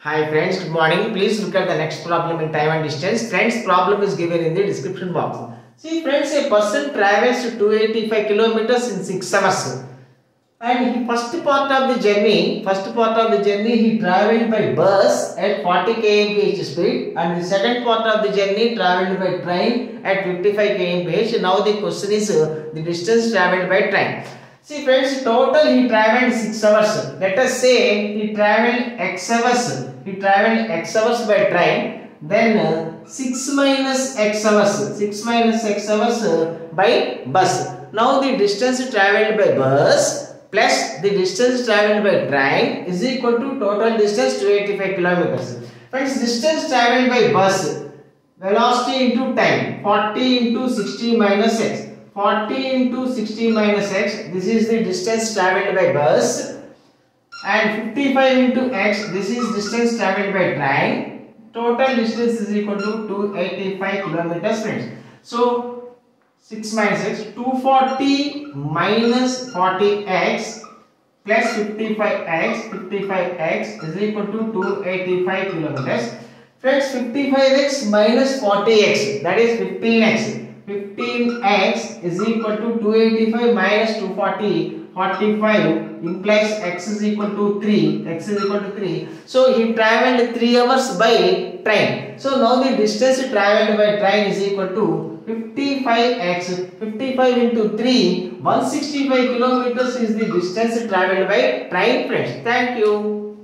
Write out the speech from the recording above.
Hi friends, good morning. Please look at the next problem in time and distance. Friends, problem is given in the description box. See friends, a person travels to 285 kilometers in 6 hours. And he first part of the journey, first part of the journey he travelled by bus at 40 kmph speed and the second part of the journey travelled by train at 55 kmph. Now the question is the distance travelled by train. See friends, total he travelled 6 hours. Let us say he travelled x hours. He travelled x hours by train. Then uh, 6 minus x hours. 6 minus x hours uh, by bus. Now the distance travelled by bus plus the distance travelled by train is equal to total distance 285 kilometers. Friends, distance travelled by bus, velocity into time, 40 into 60 minus x. 40 into 60 minus x, this is the distance travelled by bus. And 55 into x, this is distance travelled by train. Total distance is equal to 285 kilometers, friends. So, 6 minus x 240 minus 40x plus 55x 55x is equal to 285 kilometers friends 55x minus 40x that is 15x 15x is equal to 285 minus 240 45 implies x is equal to 3 x is equal to 3 so he traveled 3 hours by train. So now the distance traveled by train is equal to 55x 55 into 3 165 kilometers is the distance traveled by train friends. Thank you